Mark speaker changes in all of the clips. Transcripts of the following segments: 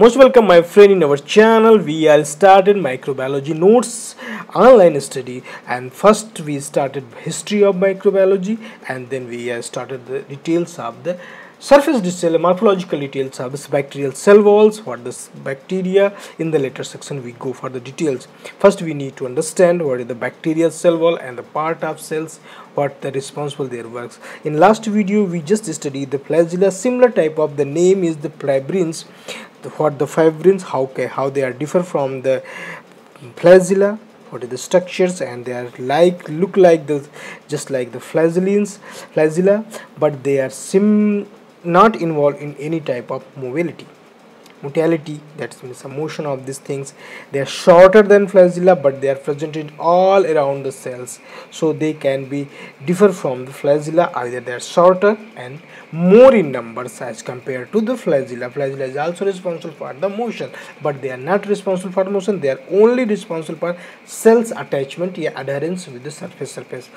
Speaker 1: most welcome my friend in our channel. We are started microbiology notes online study and first we started history of microbiology and then we uh, started the details of the surface detail morphological details of bacterial cell walls what this bacteria in the later section we go for the details. First we need to understand what is the bacterial cell wall and the part of cells what the responsible their works. In last video we just studied the flagella. Similar type of the name is the fimbriae what the fimbriae how how they are differ from the flagella what are the structures and they are like look like the just like the flagellins flagella but they are sim not involved in any type of mobility motility that means the motion of these things they are shorter than flagella but they are presented all around the cells. So they can be differ from the flagella either they are shorter and more in numbers as compared to the flagella. Flagella is also responsible for the motion but they are not responsible for motion they are only responsible for cells attachment yeah, adherence with the surface surface.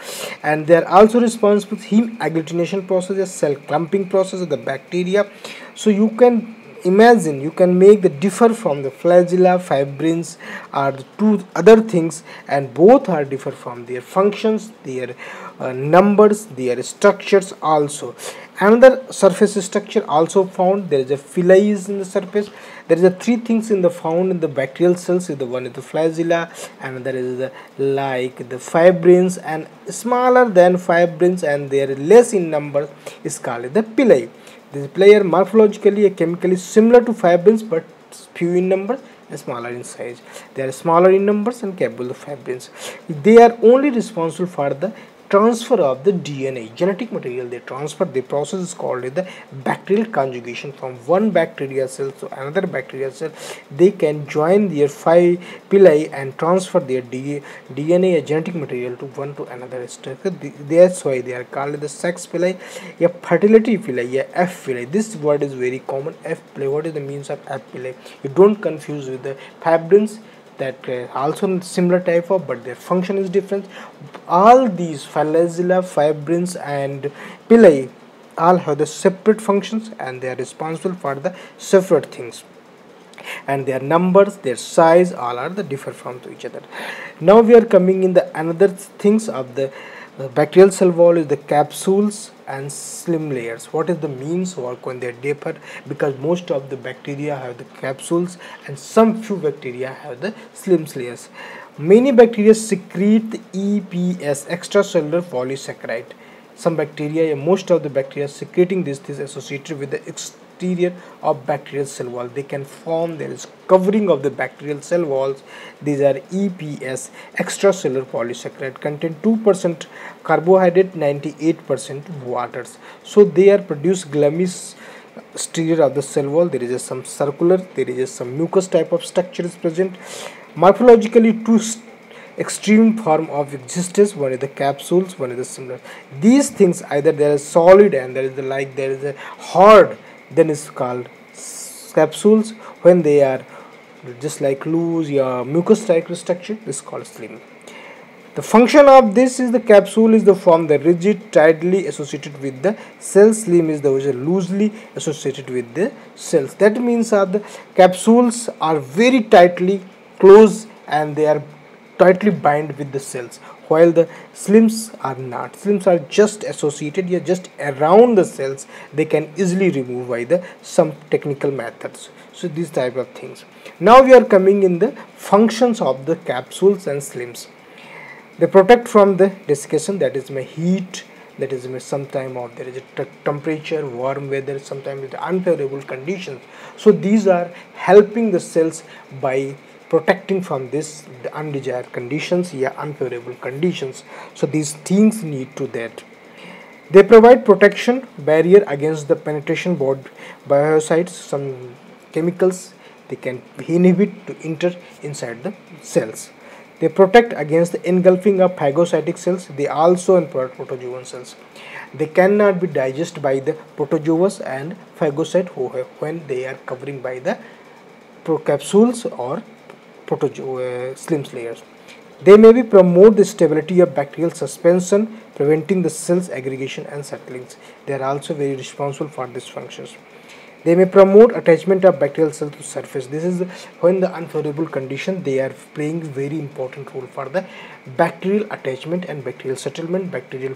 Speaker 1: And they are also responsible for hemagglutination process cell clumping process of the bacteria. So you can imagine you can make the differ from the flagella fimbriae are the two other things and both are differ from their functions their uh, numbers their structures also. Another surface structure also found there is a phyllais in the surface. There is a three things in the found in the bacterial cells is the one is the flagella and there is the like the fimbriae and smaller than fimbriae and they are less in number is called the pili this player morphologically and chemically similar to fimbriae but few in number and smaller in size. They are smaller in numbers and capable of fimbriae. They are only responsible for the transfer of the DNA genetic material they transfer the process is called the bacterial conjugation. From one bacterial cell to another bacterial cell they can join their five pili and transfer their DNA genetic material to one to another that's why they are called the sex pili a fertility pili a F pili. This word is very common. F pili what is the means of F pili? You don't confuse with the fimbriae that uh, also similar type of but their function is different. All these flagella fimbriae and pili all have the separate functions and they are responsible for the separate things. And their numbers their size all are the differ from to each other. Now we are coming in the another things of the the bacterial cell wall is the capsules and slim layers. What is the means work when they differ? Because most of the bacteria have the capsules and some few bacteria have the slim layers. Many bacteria secrete the EPS extracellular polysaccharide. Some bacteria, most of the bacteria secreting this is associated with the exterior of bacterial cell wall. They can form there is covering of the bacterial cell walls. These are EPS extracellular polysaccharide contain 2% carbohydrate 98% waters. So they are produced glamish exterior of the cell wall. There is some circular there is some mucus type of structure is present. Morphologically two extreme form of existence. One is the capsules one is the similar these things either there is solid and there is the like there is a hard then is called capsules. When they are just like loose your mucus like structure this is called slime the function of this is the capsule is the form the rigid tightly associated with the cell. Slime is the loosely associated with the cells that means that the capsules are very tightly close and they are tightly bind with the cells. While the slims are not slims are just associated here just around the cells they can easily remove by the some technical methods. So these type of things. Now we are coming in the functions of the capsules and slims. They protect from the desiccation that is my heat that is my sometime of there is a temperature warm weather sometimes with unfavorable conditions. So these are helping the cells by protecting from this undesired conditions yeah unfavorable conditions. So these things need to that. They provide protection barrier against the penetration board biocides. Some chemicals they can inhibit to enter inside the cells. They protect against the engulfing of phagocytic cells. They also impart protozoan cells. They cannot be digested by the protozoas and phagocyte when they are covering by the capsules or uh, slim layers. They may be promote the stability of bacterial suspension, preventing the cells aggregation and settlings. They are also very responsible for these functions. they may promote attachment of bacterial cells to surface this is when the unfavorable condition they are playing very important role for the bacterial attachment and bacterial settlement bacterial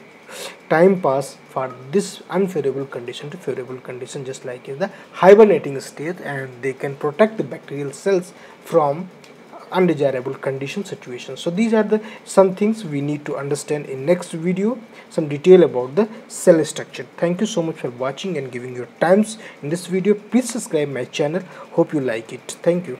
Speaker 1: time pass for this unfavorable condition to favorable condition just like in the hibernating state and they can protect the bacterial cells from undesirable condition situation so these are the some things we need to understand in next video. Some detail about the cell structure. Thank you so much for watching and giving your times in this video. Please subscribe my channel. Hope you like it. Thank you